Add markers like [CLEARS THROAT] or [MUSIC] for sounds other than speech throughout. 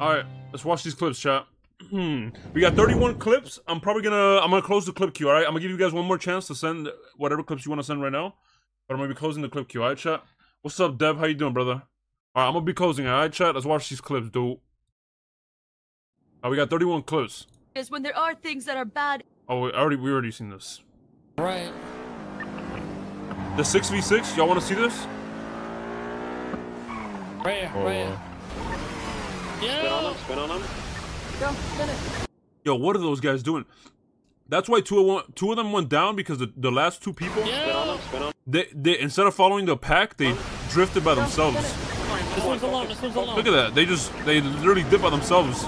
Alright, let's watch these clips, chat. Hmm. We got 31 clips. I'm probably gonna I'm gonna close the clip queue, alright? I'm gonna give you guys one more chance to send whatever clips you want to send right now. But I'm gonna be closing the clip queue, alright, chat? What's up, Dev? How you doing, brother? Alright, I'm gonna be closing, alright, chat? Let's watch these clips, dude. Alright, we got 31 clips. is when there are things that are bad. Oh, we already we already seen this. Right. The 6v6, y'all wanna see this? Right here, right here. Spin on him, spin on him. Go, spin it. Yo, what are those guys doing? That's why two of, one, two of them went down because the, the last two people, Spin on Yeah. spin on they, they instead of following the pack, they drifted by themselves. This one's alone. This one's alone. Look at that. They just they literally dip by themselves.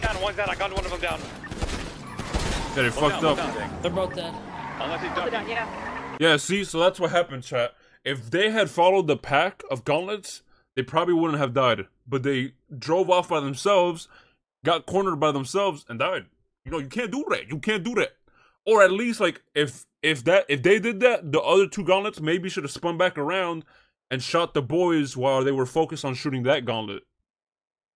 Down, one's down. I got one of them down. Yeah, they fucked up. They're both dead. Unless he's Put done. yeah. Yeah, see, so that's what happened, chat. If they had followed the pack of gauntlets, they probably wouldn't have died. But they drove off by themselves, got cornered by themselves, and died. You know, you can't do that. You can't do that. Or at least, like, if if that if they did that, the other two gauntlets maybe should have spun back around and shot the boys while they were focused on shooting that gauntlet.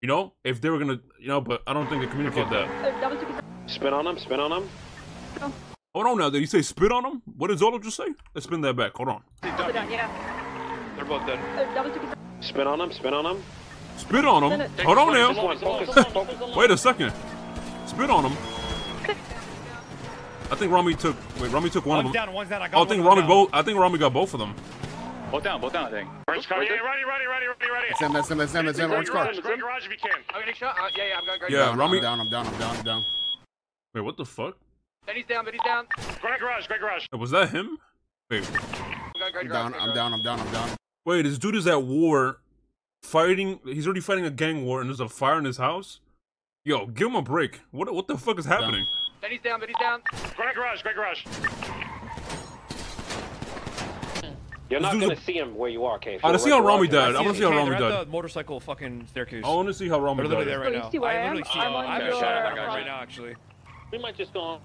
You know, if they were gonna, you know, but I don't think they communicated that. Double two. Spin on them. spin on him. Hold on now, did he say spit on him? What did Zolo just say? Let's spin that back. Hold on. He's Put it done. down, yeah. They're both dead. Uh, double two. Spin on him, spin on him. Spit on him? Hold on now. one, focus, focus. [LAUGHS] Wait a second. Spit on him. I think Rami took. Wait, Rami took one of them. down, one's down. I got I think of Rami both. I think Rami got both of them. Both down, both down, I think. Orange car, Where's yeah, ready, ready, ready, ready, ready. It's him, that's him, that's him, it's him, orange car. Garage, garage if you can. I'm getting shot. Uh, yeah, yeah, I'm going great. Yeah, I'm down, I'm down, I'm down, I'm down. Wait, what the fuck? Benny's down, Benny's down. Great garage, great garage. Was that him? Wait, I'm I'm down, I'm down, I'm down, I'm down. wait. This dude is at war, fighting. He's already fighting a gang war, and there's a fire in his house. Yo, give him a break. What? What the fuck is happening? Benny's down, Benny's down. Great garage, great garage. You're not gonna dude's see him where you are, Kane. I wanna see how Rami died. I wanna it. see how Okay, Rami died. at the motorcycle fucking staircase. I want to see how Rami died. They're literally there died. right Oh, now. I I am? literally see oh, I'm them. on I have a your shot on that guy right now, actually. We might just go on.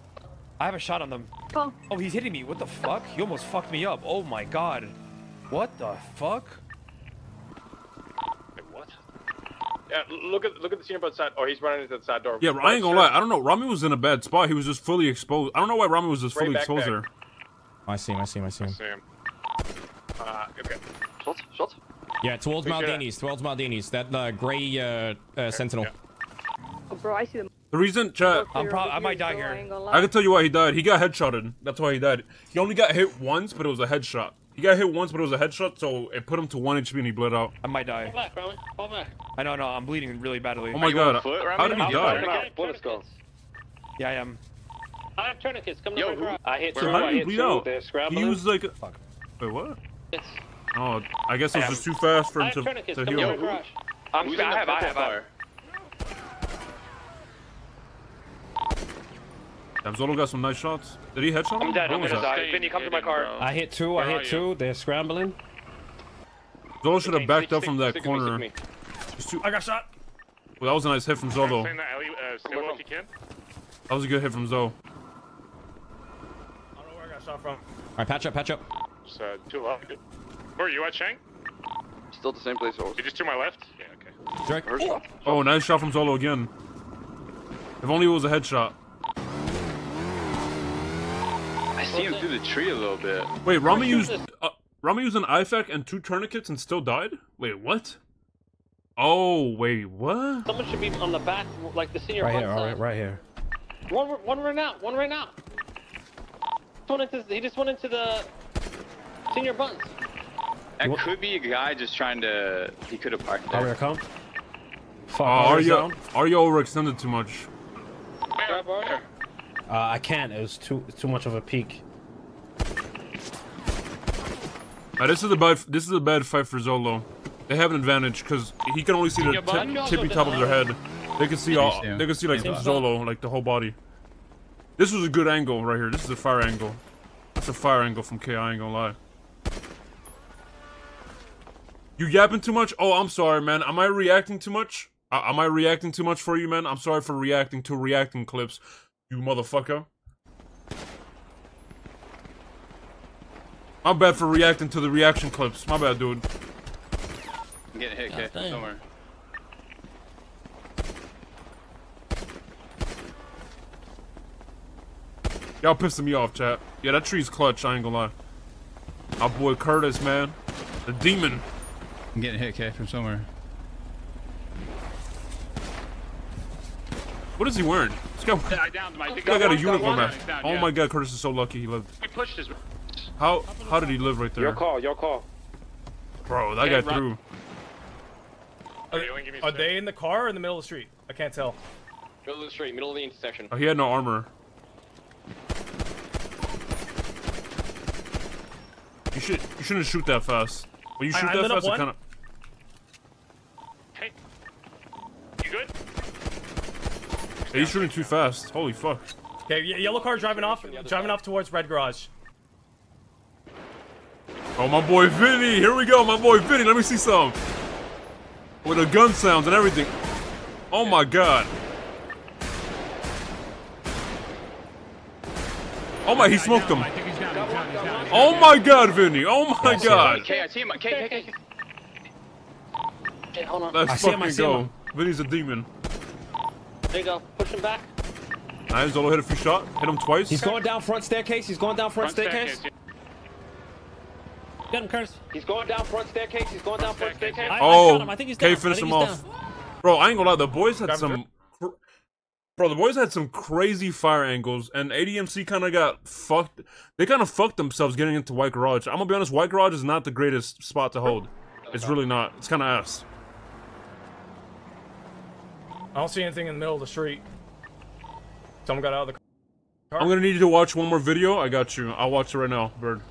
I have a shot on them. Oh, Oh, he's hitting me. What the fuck? He almost fucked me up. Oh my god. What the fuck? Wait, what? Yeah, look at look at the senior boat side. Oh, he's running into the side door. Yeah, I ain't gonna lie. I don't know. Rami was in a bad spot. He was just fully exposed. I don't know why Rami was just Right fully back exposed there. there. I see him, I see him, I see him. Same. Uh, okay. Shot, shot. Yeah, towards Appreciate that. Maldini's, towards Maldini's. That uh, grey uh, uh, sentinel. oh, bro, I see them. The reason, chat, I'm Clear I might die here. I ain't gonna I lie. can tell you why he died. He got headshotted. That's why he died. He only got hit once, but it was a headshot. He got hit once, but it was a headshot, so it put him to one HP and he bled out. I might die. Fall back, Rami. Fall back. I know, no, I'm bleeding really badly. Oh my god. foot, How did he Rami? die? Come out, bullets go. Yeah, I am. I have tourniquets. Come Yo, down. who- right I hit where- two. How I did he hit bleed two. out? They're He scrambling. was like. Wait, what? Yes. Oh, I guess it was just too fast for him to, to heal. who- garage. I'm I have, I have, I have. fire? Damn, Zolo got some nice shots. Did he headshot him? I'm dead, What I'm gonna that? die. Vinny, come to my car. I hit two, Where I are hit you? two. They're scrambling. Zolo should have backed stick- up from that stick me, corner. me. I got shot. Well, that was a nice hit from Zolo. in uh, stay low if you can. That was a good hit from Zo. I don't know where I got shot from. Alright, patch up, patch up. Just uh, too low. Where are you at, Shang? Still the same place. I was. You just to my left? Yeah, okay. Direct. Oh, nice shot from Zolo again. If only it was a headshot. See him through the tree a little bit. Wait, Rami shoot used uh, Rami used an IFAK and two tourniquets and still died? Wait, what? Oh, wait, what? Someone should be on the back, like the senior Right here, alright, right here. One, one right now. One right now. One into, he just went into the senior buttons. That could be a guy just trying to. He could have parked Are there. we come? Fuck, Uh, Arya's Arya, down. Arya overextended too much. Grab Arya. Uh, I can't. It was too too much of a peak. Uh, this is a bad. This is a bad fight for Zolo. They have an advantage because he can only see the Yeah, tip, tippy top of their head. They can see all. They can see like Zolo, like the whole body. This was a good angle right here. This is a fire angle. That's a fire angle from K. I ain't gonna lie. You yapping too much? Oh, I'm sorry, man. Am I reacting too much? Uh, am I reacting too much for you, man? I'm sorry for reacting to reacting clips, you motherfucker. My bad for reacting to the reaction clips. My bad, dude. I'm getting hit, God okay? damn. Somewhere. Y'all pissing me off, chat. Yeah, that tree's clutch, I ain't gonna lie. Our boy Curtis, man. The demon. I'm getting hit, okay? From somewhere. What is he wearing? This guy, Yeah, I downed him. I think this guy got a one, uniform one. on. He's Oh yeah. my god, Curtis is so lucky he lived. We pushed his. How how did he live right there? Your call, your call. Bro, that Yeah, guy threw. Okay, you wanna give me a Are they in the car or in the middle of the street? I can't tell. Middle of the street, middle of the intersection. Oh, he had no armor. You should you shouldn't shoot that fast. When you shoot I that lit up fast, it one. kind of. Hey. You good? Hey, he's shooting too fast. Holy fuck. Okay, yellow car driving off, driving off towards red garage. Oh, my boy Vinny. Here we go, my boy Vinny. Let me see some. With the gun sounds and everything. Oh my god. Oh my, he smoked him. I think he's down. He's down. He's down. He's Oh my god, Vinny. Oh my god. Okay, I see him. Okay, okay, okay. Okay, hold on. Let's I see him, I fucking go. Vinny's a demon. There you go. Push him back. Nice, Zolo hit a few shots. Hit him twice. He's going down front staircase. He's going down front, Front staircase. staircase, Get him, Curtis. He's going down front staircase. He's going down front Staircase, staircase. I, Oh, I got oh, him. I think he's down. I finished think him off. down. Bro, I ain't gonna lie, the boys had Grab some. Bro, the boys had some crazy fire angles, and ADMC kind of got fucked. They kind of fucked themselves getting into White Garage. I'm gonna be honest, White Garage is not the greatest spot to hold. It's really not. It's kind of ass. I don't see anything in the middle of the street. Someone got out of the car. I'm gonna need you to watch one more video. I got you. I'll watch it right now, Bird.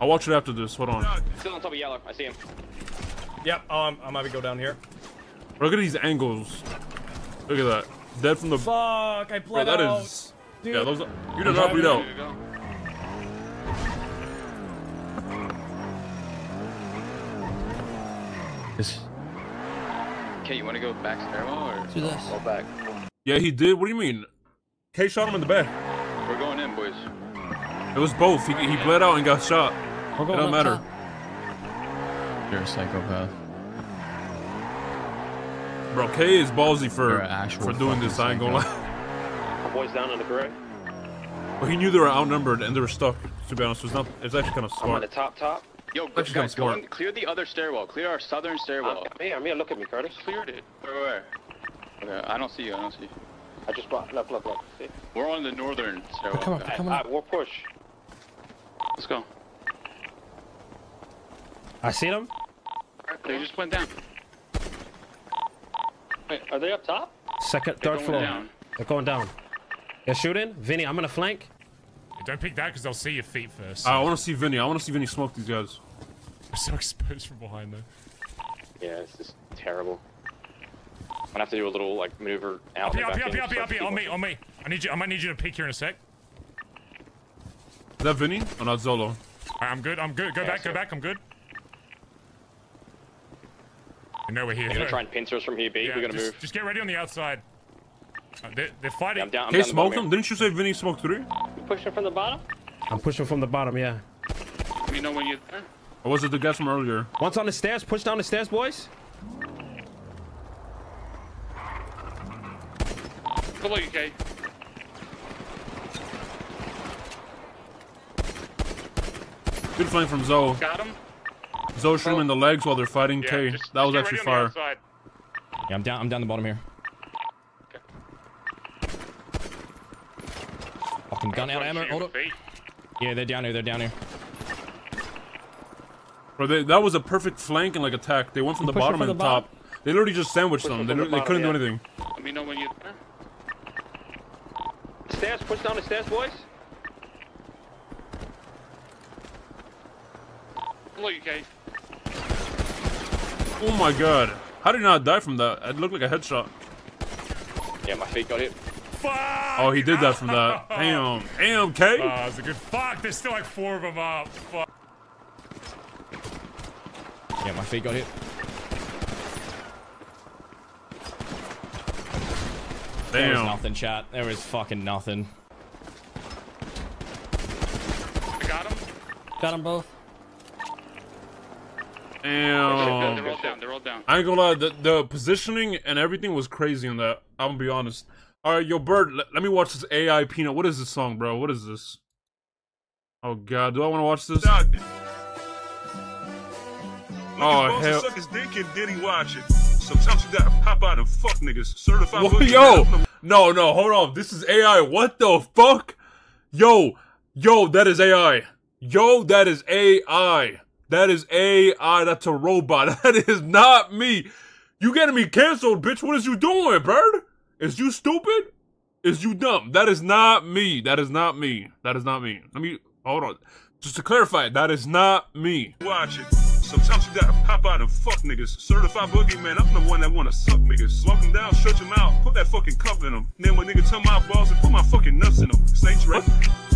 I'll watch it after this. Hold on. Still on top of yellow. I see him. Yep, um, I'm gonna go down here. Look at these angles. Look at that. Dead from the. Fuck, I Bro, bled that out. is. Dude. Yeah, those. You did not bleed out. There you go. This. Okay, you want to go back stairwell or? Do this. Go back. Yeah, he did. What do you mean? K shot him in the back. We're going in, boys. It was both. He, he bled out and got shot. We're It don't matter. top. You're a psychopath. Bro, K is ballsy for an for doing this. I ain't gonna psycho. lie. My boy's down in the gray. But he knew they were outnumbered and they were stuck. To be honest, it was not. It's actually kind of smart. I'm on the smart. top top. Yo, Actually, guys, kinda go smart. in, clear the other stairwell. Clear our southern I'm, stairwell. I'm here. I'm here. Look at me, Curtis. Cleared it. Where, where? Okay, I don't see you. I don't see you. I just brought. Look, look, look. See? We're on the northern stairwell. Come on, come on. right, we'll push. Let's go. I see them. They just went down. Wait, are they up top? Second, They're third floor. down. They're going down. They're shooting. Vinny, I'm gonna flank. Don't pick that because they'll see your feet first. I want to see Vinny. I want to see Vinny smoke these guys. We're so exposed from behind though. Yeah, this is terrible. I'm gonna have to do a little like maneuver out. Up here, and up back here, up here, up here, on me, on me. I need you. I might need you to peek here in a sec. Is that Vinny or not Zolo? Alright, I'm good. I'm good. Go Yeah, back. Go sir. back. I'm good. I know we're here. We're gonna try and pincer us from here, B. Yeah, We're gonna just, move. just get ready on the outside. Uh, they're, they're Yeah, fighting. I'm down. I'm K down the smoked bottom him. Didn't you say Vinny smoked three? Here. You pushing from the bottom? I'm pushing from the bottom. Yeah. Let me know when you're there. Or was it the guys from earlier? Once on the stairs. Push down the stairs, boys. Below you, Kay. Good flank from Zoe. Got him. Zoe shooting him in the legs while they're fighting Yeah, K. just- That was actually get ready on the fire. Yeah, I'm down. I'm down the bottom here. Fucking gun out Try and ammo. Hold up. feet. Yeah, they're down here. They're down here. Bro, they, that was a perfect flank and like attack. They went from the bottom from and the top. They literally just sandwiched them. They, from the they couldn't bottom, do anything. Let me know when you're. Stairs. Push down the stairs, boys. Below you, Kay. Oh my god. How did he not die from that? It looked like a headshot. Yeah, my feet got hit. Fuck! Oh, he did that from that. [LAUGHS] Damn. Damn, K. Ah, oh, that's a good. Fuck! There's still like four of them up. Fuck. Yeah, my feet got hit. There was Damn. nothing, chat. There was fucking nothing. I got him. Got them both. Damn. They're all down. They're all down. I ain't gonna lie, the, the positioning and everything was crazy on that. I'm gonna be honest. Alright, yo, Bird, let, me watch this AI Peanut. What is this song, bro? What is this? Oh, God. Do I want to watch this? Oh, hell. Suck his dick and did he watch it? Sometimes you gotta pop out and fuck niggas. Certified Whoa, yo, no, no, hold on. This is AI. What the fuck? Yo, yo, that is AI. Yo, that is AI. That is AI. That's a robot. [LAUGHS] That is not me. You getting me canceled, bitch. What is you doing, bird? Is you stupid? Is you dumb? That is not me. That is not me. That is not me. Let me, hold on. Just to clarify, that is not me. Watch it. Sometimes you gotta pop out and fuck niggas. Certified boogie man, I'm the one that wanna suck niggas. Walk them down, shut them out, put that fucking cup in them. Then when nigga tell my balls and put my fucking nuts in them. Saints right?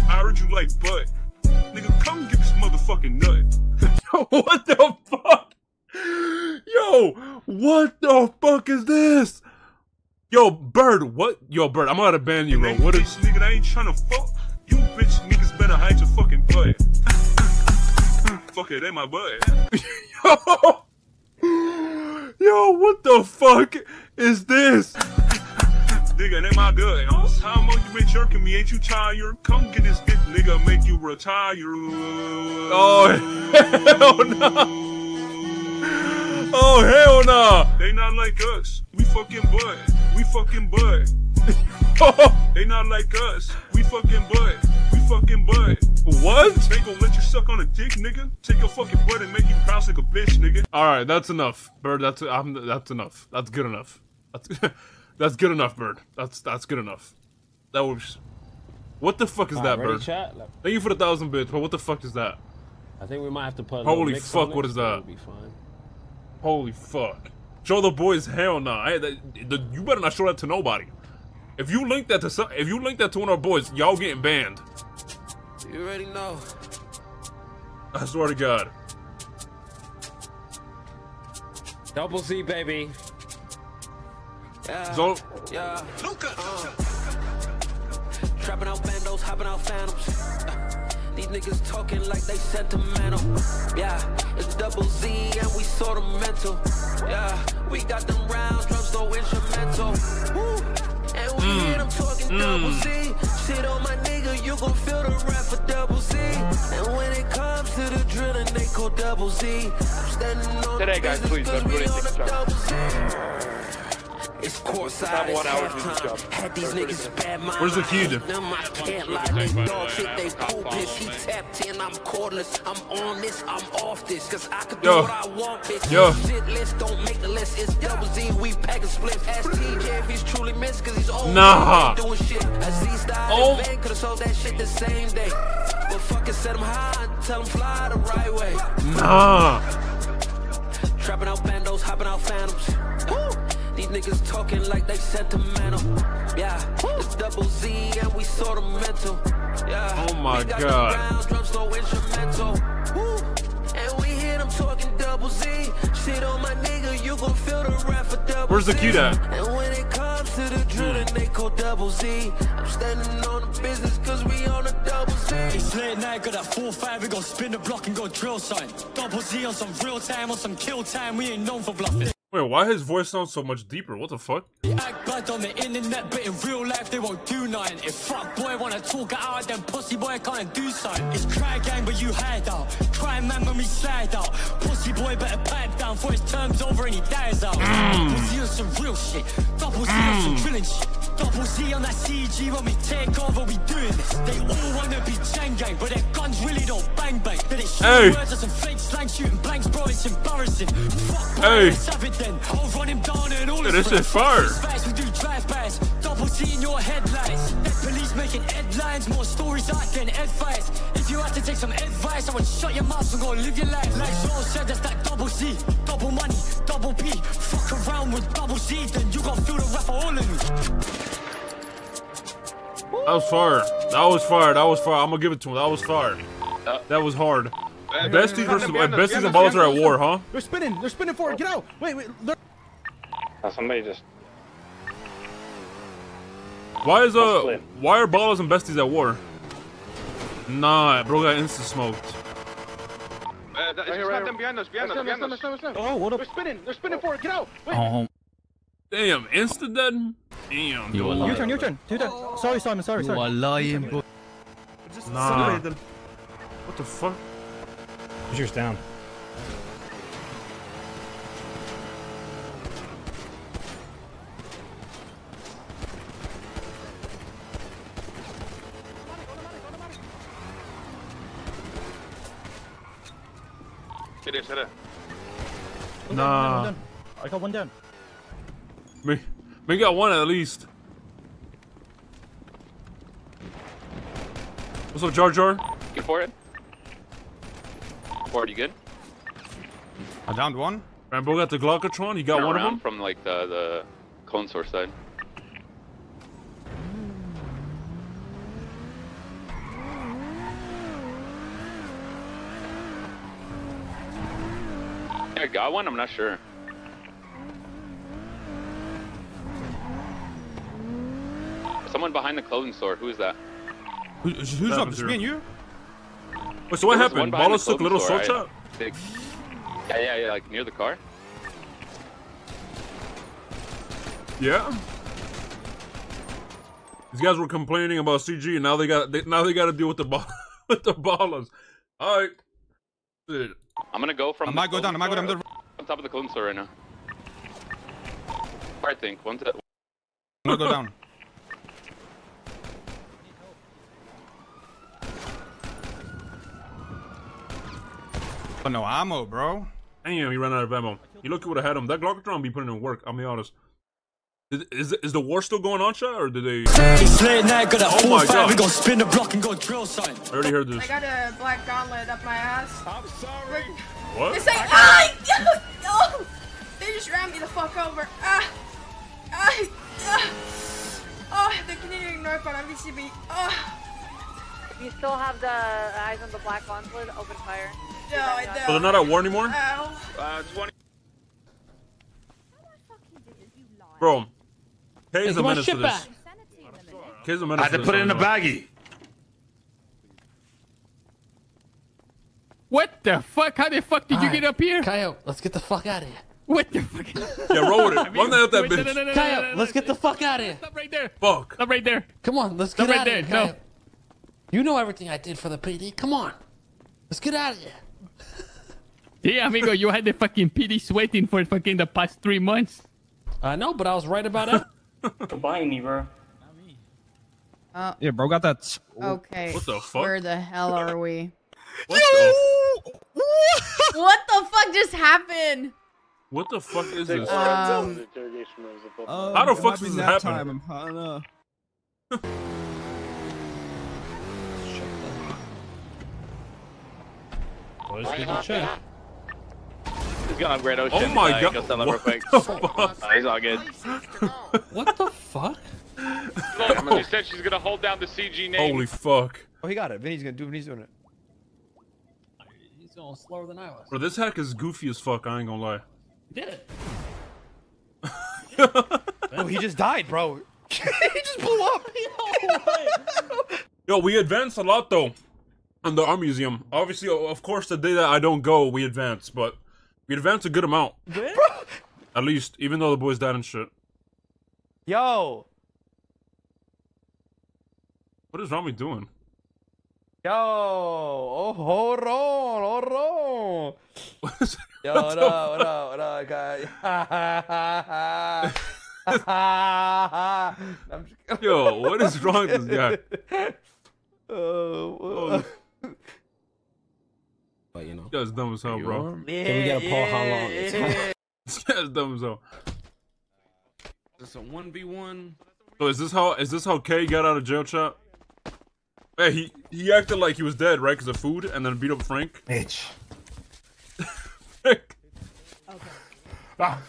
I heard you like butt. Nigga, come get this motherfucking nut. [LAUGHS] Yo, what the fuck? Yo, what the fuck is this? Yo, Bird, what? Yo, Bird, I'm gonna ban you, bro. What is? Bitch, nigga, I ain't tryna fuck. You bitch niggas better hide your fucking butt. [LAUGHS] fuck it, ain't my butt. [LAUGHS] Yo, yo, what the fuck is this? Nigga, that my good. All the time on you been jerking me, ain't you tired? Come get this dick, nigga, make you retire. Oh, [LAUGHS] hell no. Oh, hell no. They not like us. We fucking butt. We fucking butt. [LAUGHS] they not like us. We fucking butt. We fucking butt. What? They gon' let you suck on a dick, nigga. Take your fucking butt and make you bounce like a bitch, nigga. All right, that's enough, Bird. That's I'm, that's enough. That's good enough. That's [LAUGHS] that's good enough, Bird. That's that's good enough. That was. What the fuck is that, Bird? chat? Like- Thank you for the thousand bits, but what the fuck is that? I think we might have to put. A Holy mix fuck! on it, What is that? Be fine. Holy fuck! Show the boys hell no. I, that, the, you better not show that to nobody. If you link that to some, if you link that to one of our boys, y'all getting banned. You already know. I swear to God. Double Z, baby. Yeah. So- yeah. Luca. Uh, trapping out bandos, hopping out phantoms. Uh, these niggas talking like they sentimental. Yeah, it's double Z and we sort of mental. Yeah, we got them round drums, no instrumental. Woo. And we mm. hear them talking mm. double Z. Shit on my nigga, you gon' feel the rap for double Z. And when it comes to the drilling, they call double Z. I'm standing on Today, the guys, please, 'cause don't we on the double Z. It's courtside, Have it's one hour to do the halftime. Had these niggas bad mind. Where's the kid? Them I can't lie, they dog shit, they poopish. He tapped in, I'm cordless. I'm on this, I'm off this. Cause I could do Yo. what I want, bitch. Yo. Shit list don't make the list. It's double Z, we pack a split. Ask TJ if he's truly missed, cause he's old. Nah. Doing shit. A Z style Oh. could've sold that shit the same day. But fucking set him high and tell him fly the right way. Nah. Trapping out bandos, hopping out phantoms. Woo! These niggas talking like they sentimental. Yeah, it's double Z and we sort of mental. Yeah. Oh my we got God. The round drums, no instrumental. Woo! And we hear them talking double Z. Shit on my nigga, you gon' feel the rap for double Where's the Z. cute at? And when it comes to the drilling, hmm. they call double Z. I'm standing on the business cause we on the double Z. It's late night, got that 4-5, we gon' spin the block and go drill sign. Double Z on some real time, on some kill time, we ain't known for bluffing. Wait, why his voice sounds so much deeper? What the fuck? They act bad on the internet, but in real life they won't do nothing. If fuck boy wanna talk it out, then pussy boy can't do something. It's cry gang, but you hide out. Cry man when we slide out. Pussy boy better pipe down for his term's over and he dies out. Mm. Double Z on some real shit. Double Z on some mm. drilling shit. Double Z on that CG when we take over, we doing this. They all wanna be Chang gang, but their guns really don't bang bang. Then they shoot Hey. words of some fake slang shooting blanks, bro, it's embarrassing. Fuck Hey. let's have it then. I'll run him down and all Yeah, this shit fire. We do drive-bys, double C in your headlights. Let police making headlines, more stories out than advice. If you had to take some advice, I would shut your mouth and go live your life. Like Saul said, that's that double C, double money, double P. Fuck around with double C, then you gon' feel the rap for all of me. That was fire. That was fire. That was fire. I'm gonna give it to him. That was fire. That was hard. Besties versus uh, besties and Ballas are at war, huh? They're spinning. They're spinning forward. Get out. Wait, wait. They're... somebody just. Why is uh why are Ballas and besties at war? Nah, bro got insta smoked. Uh, it's here, right them behind us, behind us, behind us. them, that's them, that's them. Oh, what up? They're spinning. They're spinning forward. Get out. Wait. Oh. Damn, insta dead? Damn. You dude. are lying. Your turn, your turn. Two turn. Sorry, Simon. Sorry, You are lying, boy. Nah. What the fuck? Push yours down. Sit there, sit there. One down, one down, Nah. one down. I got one down. Me, me got one at least. What's up, Jar Jar? Get for it. Ford, you good? I downed one. Rambo got the Glockatron. You got Turn one of them. From like the the clone source side. Got one. I'm not sure. Someone behind the clothing store. Who is that? Who, who's up? It's me and you? Wait, so what There happened? one Ballas took little store, soul I- shot? Big. Yeah, yeah, yeah. Like near the car. Yeah. These guys were complaining about CG, and now they got they, now they got to deal with the ball [LAUGHS] with the Ballas. All right. Shit. I'm gonna go from. I the might go down, I might go clothing down. store On top of the clothing store right now. I think one to. I'm gonna go down. But no ammo, bro. Damn, he ran out of ammo. You look, would have had him. That Glockatron be putting in work. I'll be honest. Is, is is the war still going on, chat, or did they? It's late night, got that Oh my 4-5, god! we gon' spin the block and go drill something. I already heard this. I got a black gauntlet up my ass. I'm sorry. What? It's like, ah, no! They just ran me the fuck over. Ah, ah, ah. Oh, the Canadian North on MVCB. Oh. You still have the eyes on the black gauntlet, open fire. No, I don't. So they're not at war anymore, Ow. Uh, 20. bro. Kay's Hey, a my menace to shit this. back. Kay's a menace. I had to this, put it in a I'm sorry. baggie. What the fuck? How the fuck did you Alright, get up here? Coyote, let's get the fuck out of here. What the fuck? [LAUGHS] Yeah, roll with it. Run that up that bitch. no, no, no, no, Coyote, no, no, let's get the fuck out of here. Stop right there. Fuck. Stop right there. Come on, let's Stop get right out there. of here. No. Coyote. You know everything I did for the PD. Come on. Let's get out of here. [LAUGHS] Yeah, amigo, you had the fucking PD sweating for fucking the past three months. I know, but I was right about it. [LAUGHS] Buying me, bro. Oh, Yeah, bro, got that. okay. What the fuck? Where the hell are we? [LAUGHS] What the, [LAUGHS] what the fuck just happened? what the fuck is this? Um, How the fuck does this happen? Boys, get the check. He's going up Great Ocean. Oh my uh, god. Go sell that real What quick. the fuck? [LAUGHS] Uh, he's all good. [LAUGHS] What the fuck? Look, she said she's gonna hold down the CG name. Holy fuck. Oh, he got it. Vinny's gonna do. Vinny's doing it. He's going slower than I was. Bro, this hack is goofy as fuck. I ain't gonna lie. He did it. [LAUGHS] Oh, he just died, bro. he just blew up. Yo, we advanced a lot though on the art museum. Obviously, of course, the day that I don't go, we advance, but we advanced a good amount. At least, even though the boys died and shit. Yo, What is Rami doing? yo, oh, hold on, hold on. [LAUGHS] Yo, what up, what up, what up, guys? Yo, what is wrong with this guy? [LAUGHS] Oh, [LAUGHS] But you know. This guy's dumb as hell, bro. Can we get a poll how long it's [LAUGHS] This guy's dumb as hell. It's a one v one. So is this how is this how Kay got out of jail, chat? Hey, he he acted like he was dead, right? Because of food, and then beat up Frank. Bitch. Frank, Okay. [LAUGHS] Ah,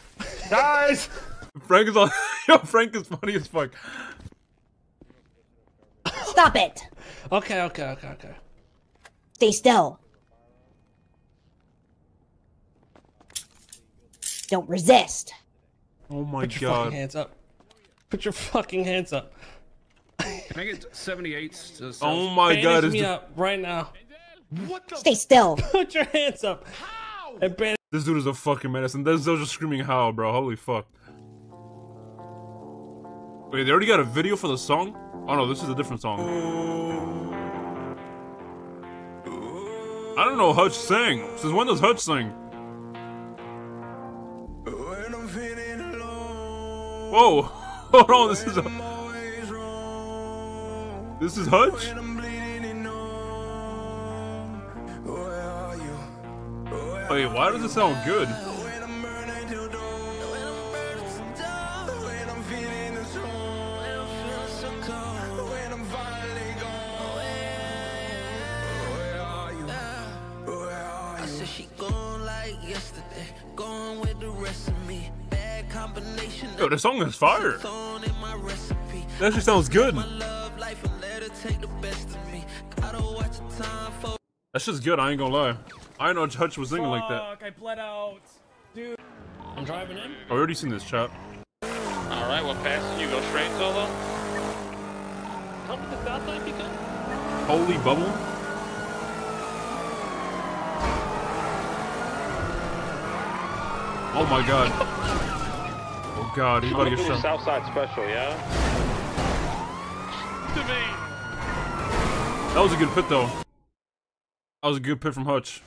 guys! Frank is all [LAUGHS] yo. Frank is funny as fuck. Stop it! Okay, okay, okay, okay. Stay still. Don't resist. Oh my Put your god. fucking hands up. Put your fucking hands up. Can I get 78? Oh my Bandage god, is me the, up right now. What the? Stay still. [LAUGHS] Put your hands up. How? And ban- This dude is a fucking menace, and Denzel's just screaming how, bro. Holy fuck. Wait, they already got a video for the song? Oh no, this is a different song. I don't know Hutch sing. Since when does Hutch sing? Whoa! [LAUGHS] Hold on, this is a. This is Hutch? Wait, why does it sound good? Yo, the song is fire. Thorn in my recipe. That actually sounds good. Love life and let her take the best of me. Gotta watch the time for. That's just good, I ain't gonna lie. I didn't know Hutch was singing like that. I bled out. Dude. I'm driving in. I already seen this chat. All right, what pass? You go straight solo. Come to the south side, Pico. Holy bubble. Oh my god. [LAUGHS] Oh god, he's about to get Do shot. South side special, yeah. To me. That was a good pit though. That was a good pit from Hutch.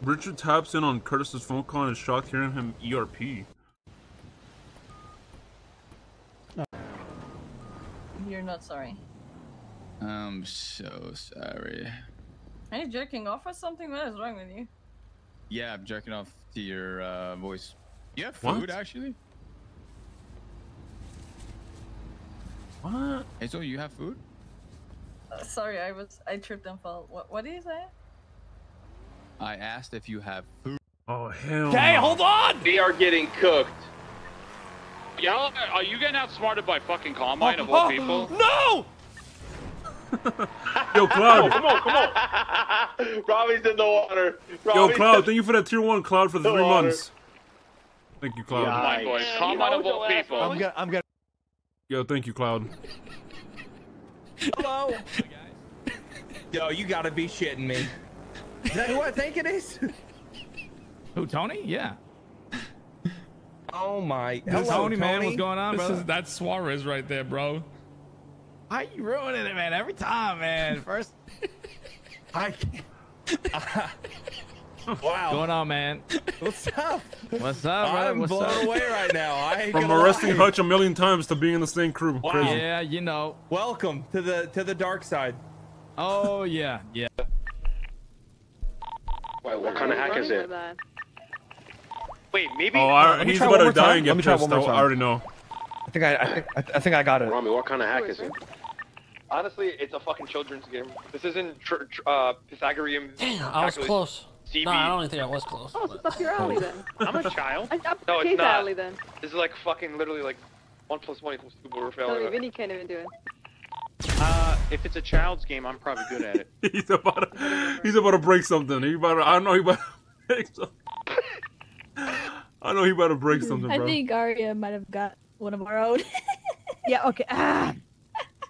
Richard taps in on Curtis's phone call and is shocked hearing him ERP. You're not sorry. I'm so sorry. Are you jerking off or something? What is wrong with you? Yeah, I'm jerking off to your uh, voice. You have What? food, actually? What? Hey, so you have food? Uh, sorry, I was I tripped and fell. What what did you say? I asked if you have food. Oh hell. Okay, hold on. We are getting cooked. Y'all, are you getting outsmarted by fucking Combine of all Oh, people? No! [LAUGHS] Yo, Cloud. Come on, come on. [LAUGHS] Robbie's in the water. Yo, Cloud, [LAUGHS] thank you for that tier one, Cloud, for the The three water. months. Thank you, Cloud. Come on, boys. Combine of all people. I'm gonna. I'm gonna. Yo, thank you, Cloud. Hello. Yo, you gotta be shitting me. Is that who I think it is? Who, Tony? Yeah. Oh my. Hello, Hello, Tony, man. What's going on, This brother? is- that's Suarez right there, bro. How you ruining it, man? Every time, man. [LAUGHS] First. I. [LAUGHS] wow. What's going on, man? What's up? What's up, brother? I'm What's blown up? away right now. I ain't From gonna arresting lie. Hutch a million times to being in the same crew. Wow. Crazy. Yeah, you know. Welcome to the to the dark side. Oh yeah, yeah. Wait, what kind of hack is it? Wait, maybe. Oh, I, he's about to die time. and Let get pissed. I already know. I think I. I think. I, I think I got it. Rami, what kind of hack is it? Honestly, it's a fucking children's game. This isn't tr- tr- uh, Pythagorean. Damn, I was close. CB. No, I don't even think I was close. Oh, so it's up your alley then. [LAUGHS] I'm a child. I- Up No, it's Keith's not. alley then. This is like fucking literally like one plus one equals two, but we're Totally, failing. Vinny can't even do it. Uh, if it's a child's game, I'm probably good at it. [LAUGHS] he's about to, he's about to break something. He about to, I know he about to [LAUGHS] break something. I know he about to break something, I think Arya might have got one of our own. yeah, okay. Ah.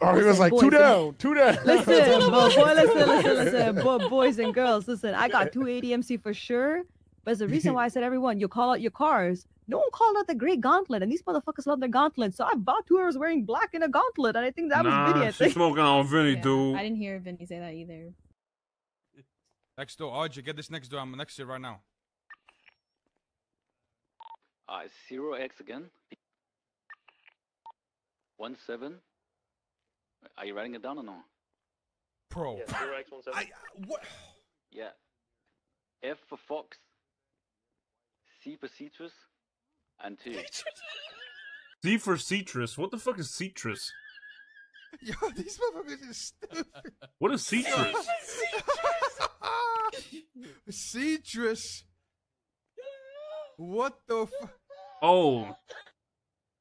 Oh, he was like two boys, down, two down. [LAUGHS] Listen, [LAUGHS] boy, boy, listen, listen, listen. Boy, boys and girls, listen. I got two ADMC for sure. But it's the reason why I said everyone, you call out your cars. No one called out the Great Gauntlet, and these motherfuckers love their gauntlet. So I bought two hours wearing black in a gauntlet, and I think that was Vinny. I Nah, she's think. smoking on Vinny, dude. I didn't hear Vinny say that either. Next door, RJ, get this next door. I'm next to you right now. Uh, zero X again. One seven. Are you writing it down or no? Pro. Zero X one seven. Uh, what? Yeah. F for Fox. C for Citrus. And two. [LAUGHS] C for citrus. What the fuck is citrus? Yo, these motherfuckers are stupid. What is citrus? [LAUGHS] [LAUGHS] Citrus. What the f- Oh,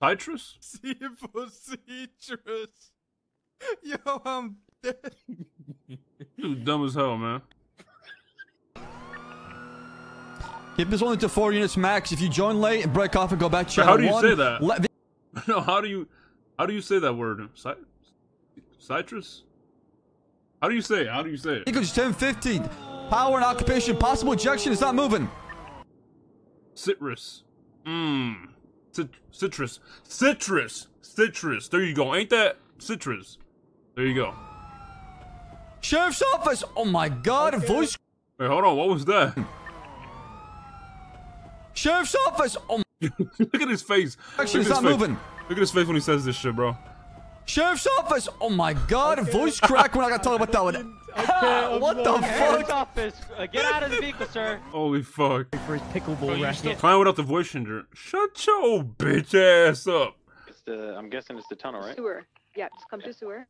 citrus? C for citrus. [LAUGHS] Yo, I'm dead. You dumb as hell, man. Keep this only to four units max. If you join late and break off and go back to But channel how do you one, say that? let the- [LAUGHS] no, how do you how do you say that word? Ci- citrus? How do you say it? How do you say it? Eagles 1050. Power and occupation. Possible ejection. It's not moving. Citrus. Mmm. Cit- citrus. Citrus. Citrus. There you go. Ain't that citrus? There you go. Sheriff's office. Oh my God. Voice. Wait, hold on. What was that? Sheriff's office. Oh. [LAUGHS] Look at his face. Actually, it's not face. moving. Look at his face when he says this shit, bro. Sheriff's office. Oh my God. Voice crack. We're not gonna talk about that one. [LAUGHS] [LAUGHS] what the Sheriff's fuck? office. Uh, get out of the vehicle, sir. Holy fuck. For his pickleball racket. Fine without the voice changer. Shut your bitch ass up. It's the. I'm guessing it's the tunnel, right? Sewer. Yeah, just come to sewer.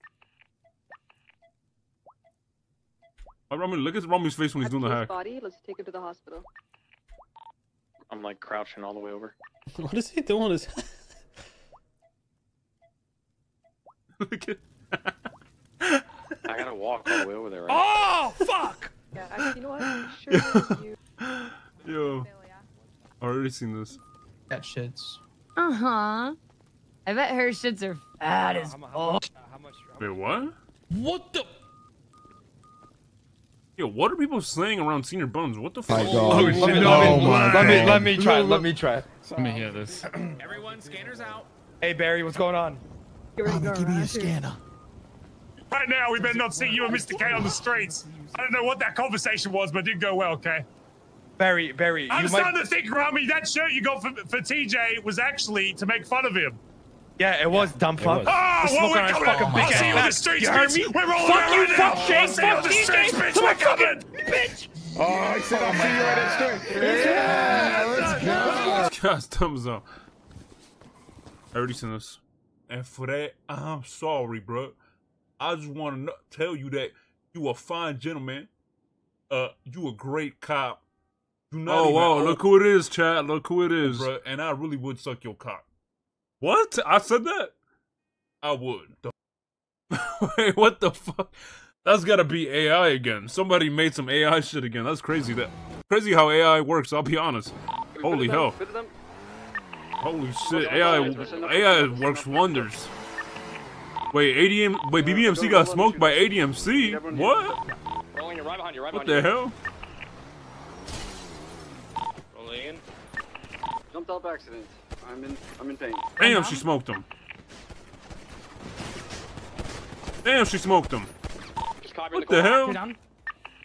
Oh, Rami, look at Rami's face when he's doing the His hack. body. Let's take him to the hospital. I'm like crouching all the way over. [LAUGHS] What is he doing? Is Look [LAUGHS] at. I gotta walk all the way over there, right? Oh, fuck! [LAUGHS] Yeah, actually, you know what? Sure, you. Yo. I already seen this. That shits. Uh huh. I bet her shits are fat as fuck. Wait, what? What the? Yo, what are people saying around Señor Buns? What the fuck? God. Oh, shit. Let me- Oh, my Let me let me try. Let me try. Let me hear this. [CLEARS THROAT] Everyone, scanners out. Hey Barry, what's going on? Give me a scanner. Right now, we better not see you and Mr. K on the streets. I don't know what that conversation was, but it did go well, okay? Barry, Barry, I'm you starting might. to think, Rami, that shirt you got for, for TJ was actually to make fun of him. Yeah, it was dumb fuck. Ah, We're well, smoking we're on his coming. fucking I'll see you on the ass streets, You heard bitch. me? We're rolling Fuck out you, right fuck now. Shane, I'll see you on fuck the DJ, streets, bitch. come We're on, fucking coming. bitch. Oh, I said I'll see you right at straight. Yeah, let's go. Guys, thumbs up. I already seen this. And for that, I'm sorry, bro. I just want to tell you that you a fine gentleman. Uh, you a great cop. You not Oh, wow, look who it is, Chad. Look who it is. Oh, Bro, and I really would suck your cock. What? I said that? I would. [LAUGHS] Wait, what the fuck? That's gotta be AI again. Somebody made some AI shit again. That's crazy. That crazy how AI works. I'll be honest. Holy hell. Holy shit. AI AI works wonders. Wait, ADM. Wait, BBMC got smoked by ADMC. What? What the hell? Jumped off accident. I'm in. I'm in pain. Damn, she smoked him. Damn, she smoked him. What the the hell?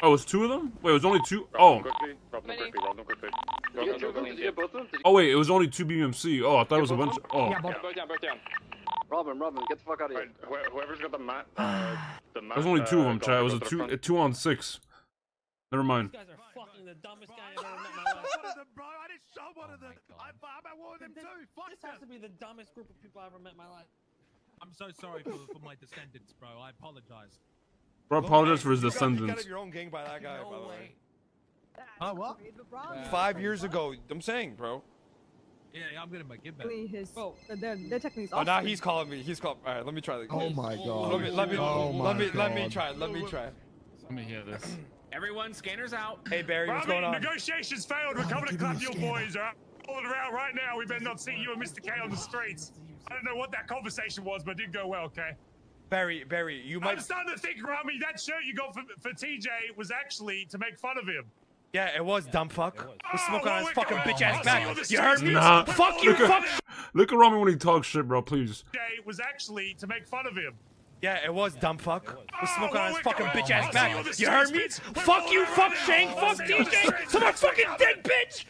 Oh, it was two of them? Wait, it was only two? Oh. Rob them quickly, rob them quickly. Go, Did you go, get go, two of go, them? Did you get both of them? Did you- Oh, wait, it was only two BMC. Oh, I thought it was a bunch. Oh. Yeah, both down, both down. Rob him, rob him. Get the fuck out of here. Wh- Whoever's got the mat, uh, the [SIGHS] mat. There's only two of uh, them, go- Chad. It was a two, a two on six. Never mind. guys are fucking the dumbest guy I've ever met in my life. [LAUGHS] one of them, bro. I just shot one oh of them. Oh I, am at war with them This has to be the dumbest group of people I've ever met in my life. I'm so sorry for, for my descendants, bro. I apologize. Bro, apologize for his You got- You got your own gang by that guy, by the way. Oh, what? Five years ago. I'm saying, bro. Yeah, yeah I'm getting my get back. Technically his, they're, they're technically his Oh, now offspring. he's calling me. He's calling. All right, let me try. The, Oh my God. Let me let me Oh let my me let me try. Let me try. Let me hear this. [CLEARS THROAT] Everyone, scanners out. Hey Barry, what's going on? negotiations failed. We're coming to clap your boys, alright? Rolling around right now. We better not see you and Mr. K on the streets. I don't know what that conversation was, but it did go well, okay? Barry, Barry, you might. I'm starting to think, Rami, that shirt you got for, for TJ was actually to make fun of him. Yeah, it was dumb fuck. We're Oh, smoking well, on his fucking coming. bitch ass I'll back. you on the You heard me? Nah. Fuck you, Look fuck. at, look at Rami when he talks shit, bro. Please. TJ was actually to make fun of him. Yeah, it was dumb fuck. We're Oh, smoking well, on his we're fucking bitch ass I'll see back. you on You heard me? streets, Fuck you, rolling fuck right Shane, now. fuck you on the DJ. To my We're fucking rolling dead bitch.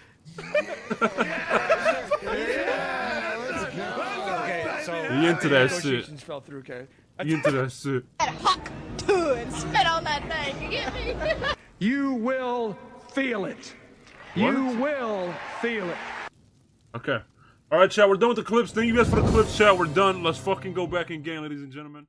Okay, so He into that shit. negotiations fell through. Okay. You into that shit. Huck to and spit on that thing. You get me? You will feel it. You will feel it. Okay. All right, chat. We're done with the clips. Thank you guys for the clips, chat. We're done. Let's fucking go back in game, ladies and gentlemen.